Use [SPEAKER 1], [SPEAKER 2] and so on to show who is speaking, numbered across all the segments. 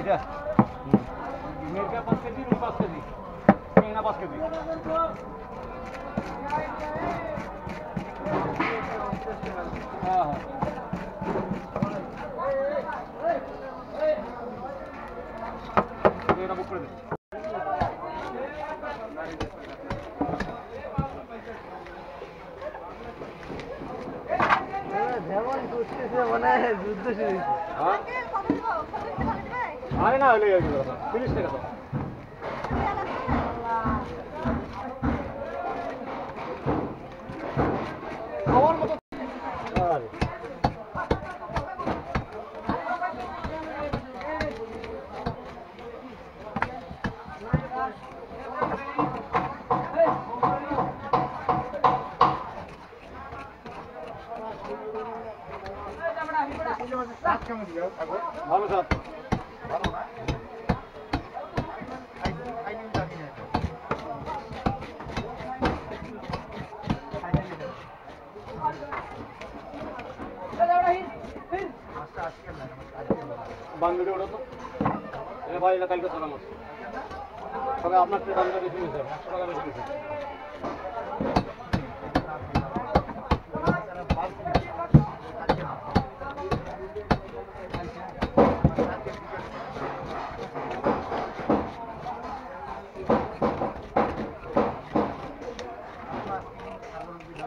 [SPEAKER 1] এটা। মেয়েটা পাঁচ কেজি, রুই পাঁচ কেজি। মেঘনা পাঁচ কেজি। হ্যাঁ হ্যাঁ। এটা বুক করে দিন। बनाए जुद्ध आए ना हले पुलिस ने कहा ভালো স্যার। বান্ধবী ওটা তো এ ভাই এটা কালকে চলা তবে আপনার তো দামটা বেশি নিয়েছে একশো টাকা বেশি নিয়েছে ওটা কোনটা ওটা আমারও মাছ নিয়ে গেছে তো পড়ি আছে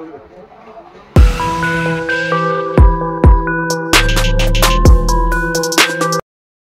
[SPEAKER 1] Obrigado.